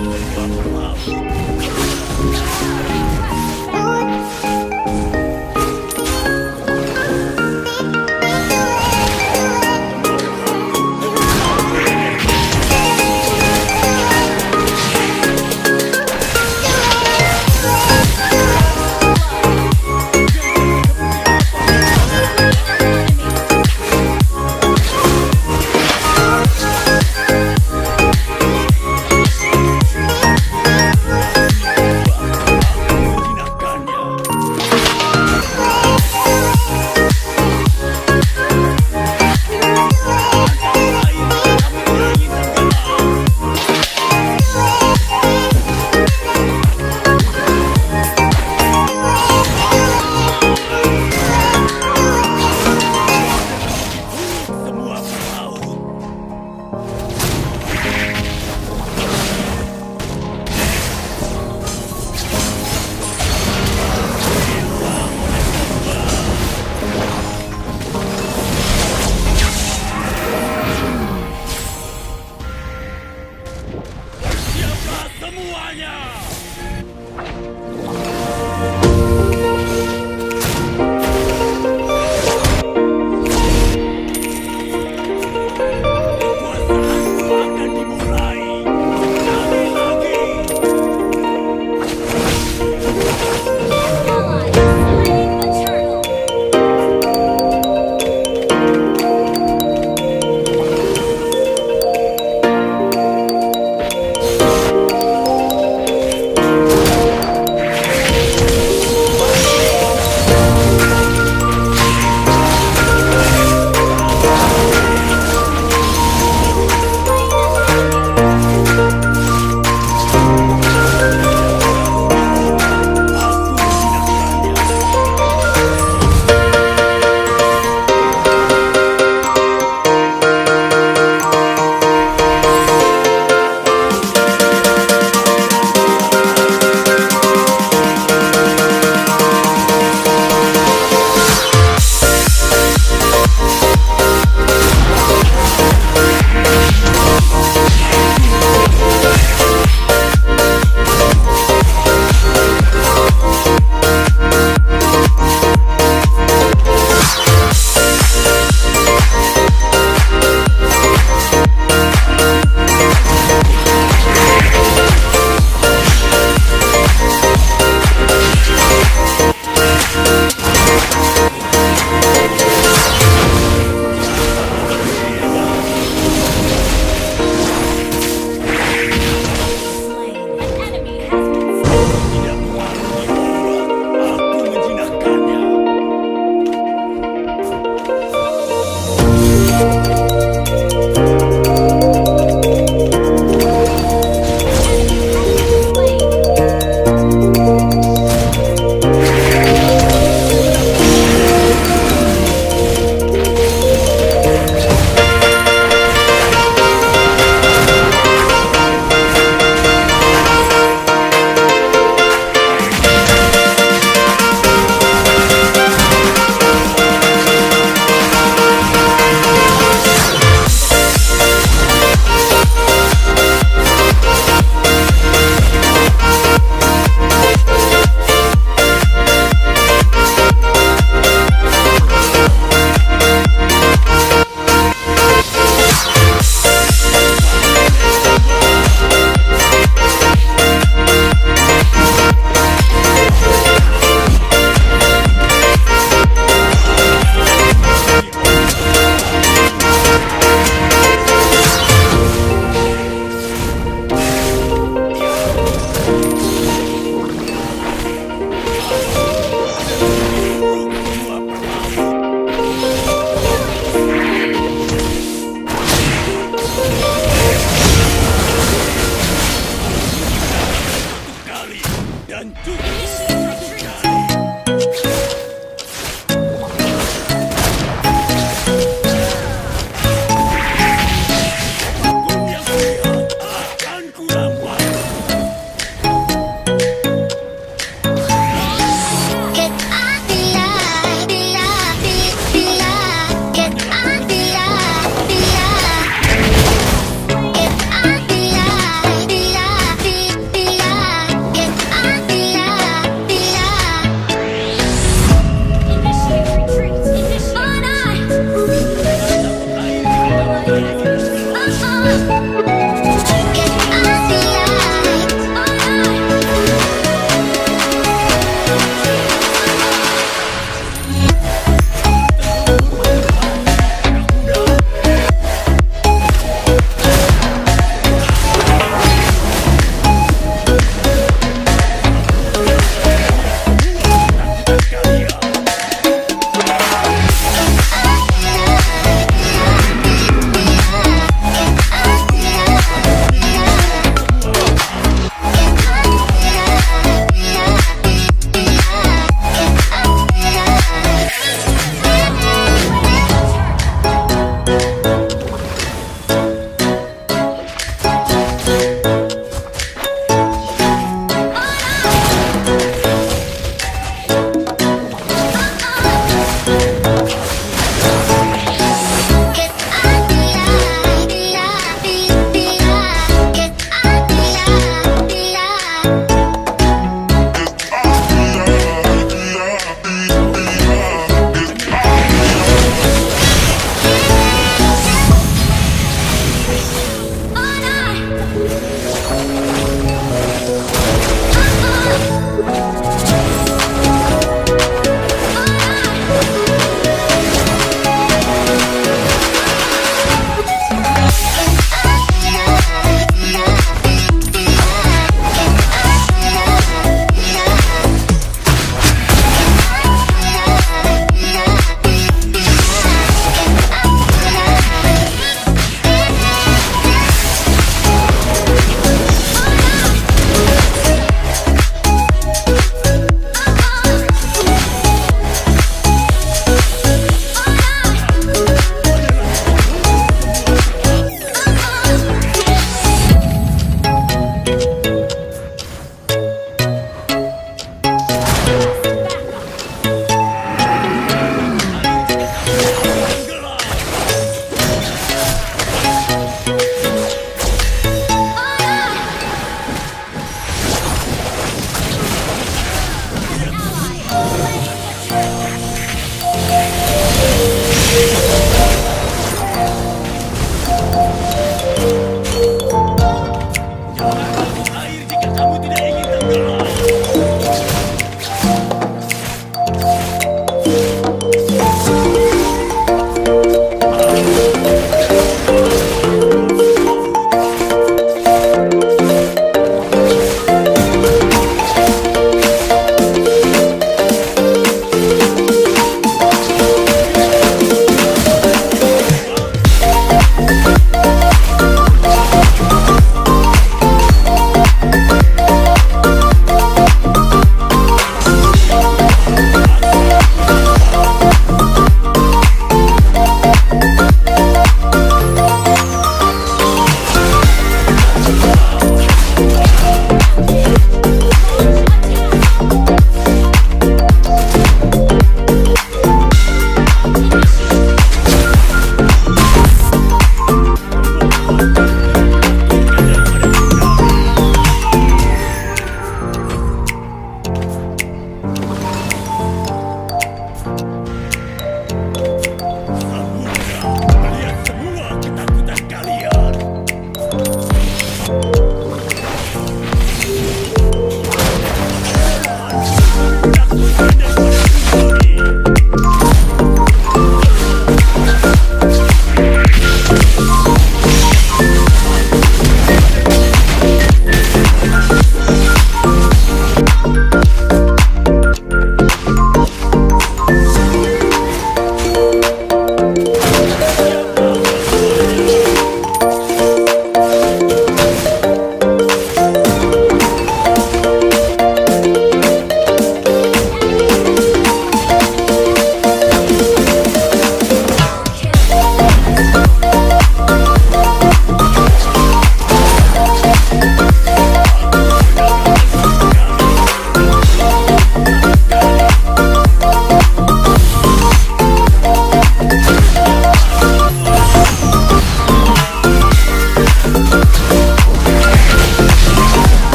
Semua